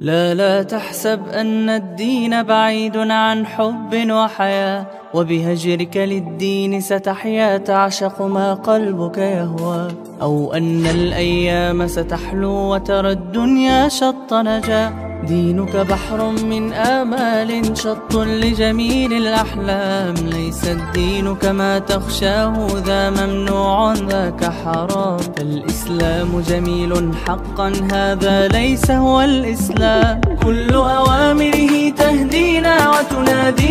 لا لا تحسب أن الدين بعيد عن حب وحياة وبهجرك للدين ستحيا تعشق ما قلبك يهوى. أو أن الأيام ستحلو وترى الدنيا شط نجاة دينك بحر من آمال شط لجميل الأحلام. ليس الدين كما تخشاه ذا ممنوع ذاك حرام. الإسلام جميل حقا هذا ليس هو الإسلام. كل أوامره تهدينا وتنادينا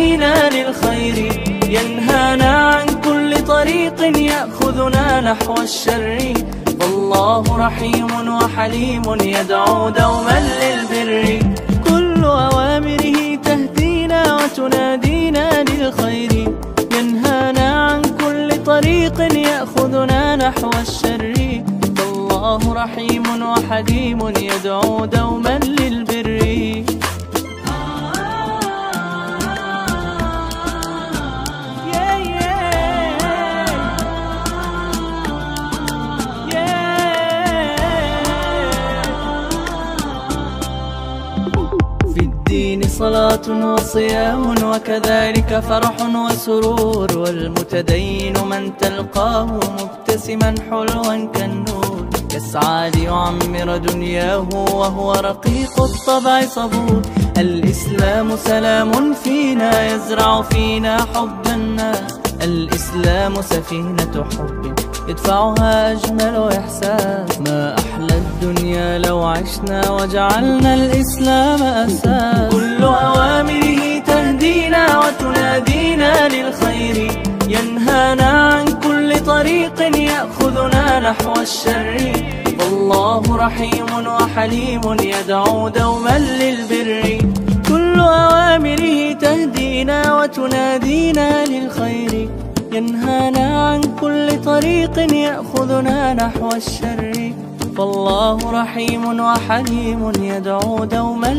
طريق يأخذنا نحو الشر. والله رحيم وحليم يدعو دوما للبر. كل أوامره تهدينا وتنادينا للخير. ينهانا عن كل طريق يأخذنا نحو الشر. فالله رحيم وحليم يدعو دوما للبر. الدين صلاة وصيام وكذلك فرح وسرور والمتدين من تلقاه مبتسما حلوا كالنور. يسعى ليعمر دنياه وهو رقيق الطبع صبور. الإسلام سلام فينا يزرع فينا حب الناس. الإسلام سفينة حب يدفعها أجمل إحساس ما أحلى الدنيا لو عشنا وجعلنا الإسلام أساس. كل أوامره تهدينا وتنادينا للخير. ينهانا عن كل طريق يأخذنا نحو الشر. والله رحيم وحليم يدعو دوما للبر. كل أوامره تهدينا وتنادينا للخير. ينهانا عن كل طريق يأخذنا نحو الشر. فالله رحيم وحليم يدعو دوما